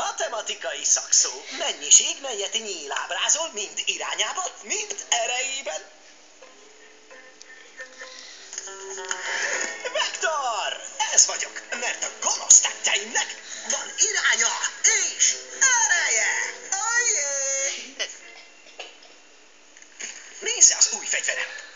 Matematikai szakszó. Mennyiség, melyet nyíl ábrázol mind irányában, mind erejében. Vektor! Ez vagyok, mert a gonosz tetteimnek van iránya és ereje! Ajé! Nézze az új fegyverem!